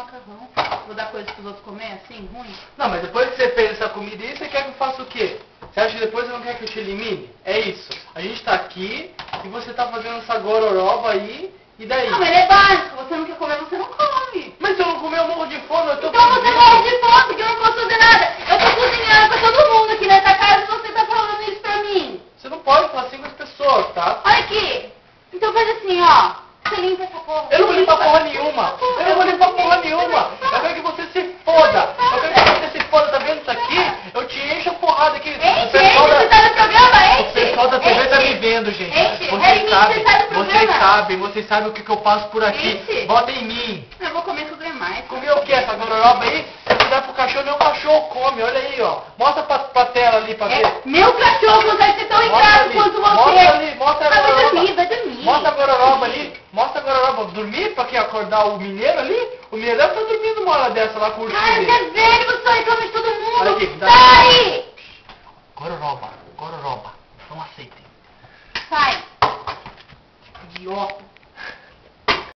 macarrão. Vou dar coisa pros outros comer, assim, ruim? Não, mas depois que você fez essa comida aí, você quer que eu faça o quê? Você acha que depois você não quer que eu te elimine? É isso. A gente tá aqui e você tá fazendo essa gororoba aí, e daí? Não, mas ele é básico. Você não quer comer, você não come. Mas se eu não comer, eu morro de fome, eu tô Então você morre de fome, porque eu não posso fazer nada. Eu tô cozinhando pra todo mundo aqui nessa casa e você tá falando isso pra mim. Você não pode falar assim com as pessoas, tá? Olha aqui. Então faz assim, ó. Você limpa essa porra. Eu não vou limpar porra nenhuma. Eu não vou limpar porra nenhuma. Eu quero que você se foda. Eu quero que você se foda. Tá vendo isso aqui? Eu te encho a porrada aqui. Enche, O enche, pessoal da- você tá no programa, O enche. pessoal tá vendo, gente. É Vocês mim, sabem, tá vocês sabem, vocês sabem o que, que eu passo por aqui. Bota em mim. Eu vou comer tudo demais. Comer o que? Essa gororoba aí? Se você der pro cachorro, o cachorro come. Olha aí, ó. Mostra pra, pra tela ali pra ver. É, meu cachorro não vai ser tão ingrato quanto você. Mostra ali, mostra a Ah, vai gororoba. dormir, vai dormir. Mostra a gororoba ali. Mostra a gororoba. Dormir pra que acordar o mineiro ali? O mineiro estar dormindo uma hora dessa lá curtindo. Cara, você é velho, você só reclama de todo mundo. Olha aqui, dá- Sai! Gororoba, gororoba. Não aceitem. Sai. Idiota.